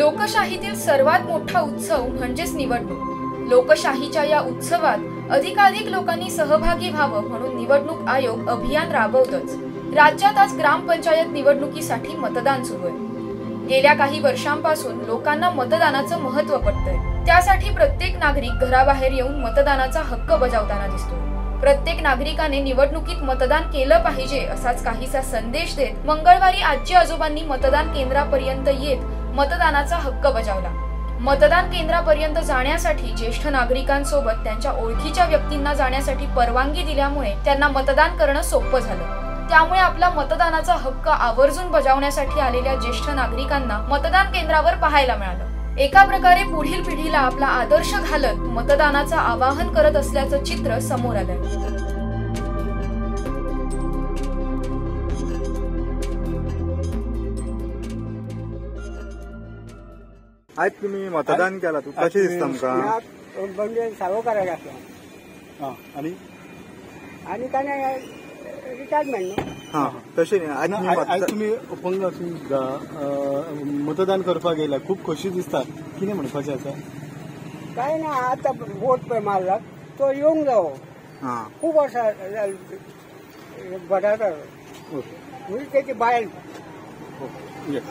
लोकशाहीतील सर्वात मोठा उत्सव म्हणजेच निवडणूक. लोकशाहीच्या या उत्सवात अधिकाधिक लोकांनी सहभागी व्हावं म्हणून निवडणूक आयोग अभियान राबवतच. राज्यात आज ग्रामपंचायत निवडणुकीसाठी मतदान सुरू आहे. गेल्या काही वर्षांपासून लोकांना मतदानाचं महत्त्व पटतंय. त्यासाठी प्रत्येक नागरिक घराबाहेर येऊन मतदानाचा हक्क बजावताना दिसतोय. प्रत्येक नागरिकाने निवडणुकीत मतदान केलं पाहिजे असाच काहीसा संदेश देत मंगळवारी आजी आजोबांनी मतदान केंद्रापर्यंत येत मतदानाचा हक्क बजावला. मतदान केंद्रापर्यंत जाण्यासाठी ज्येष्ठ नागरिकांसोबत त्यांच्या ओळखीच्या व्यक्तींना जाण्यासाठी परवानगी दिल्यामुळे त्यांना मतदान करणं सोपं झालं. त्यामुळे आपला मतदानाचा हक्क आवर्जून बजावण्यासाठी आलेल्या ज्येष्ठ नागरिकांना मतदान केंद्रावर पाहायला मिळालं. एका प्रकारे पुढील पिढीला आपला आदर्श घालत मतदानाचं आवाहन करत असल्याचं चित्र समोर आलं आज तुम्ही मतदान केला तू? कशें दिसता म्हणजे सावकाराक आसा हा आणि? आनी ताणें रिटायरमेंट न्हू हा तशें न्ही. आज आय- तुम्ही तुमी अपंग आसून सुद्धा अ, मतदान करपाक येयला खूब खोशी दिसता कितें म्हणपाचें आसा काय ना आतां वोट पळय मारलात तो येवंक जावो हा. खूब वर्सां बटाटा ओके म्हणजे तेची बायल ओके येस